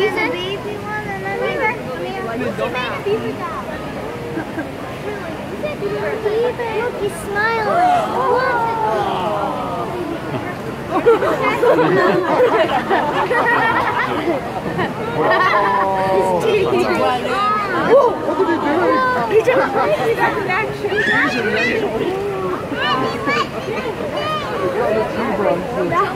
one and a baby one and then Beaver. He made a beaver doll. Look, he's smiling. His teeth. What did he do? He just got an action. That was amazing.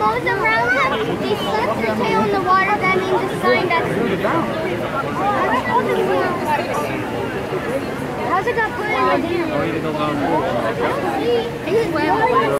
around him, they slap their tail in the water, that means a sign that's... How's it got put in the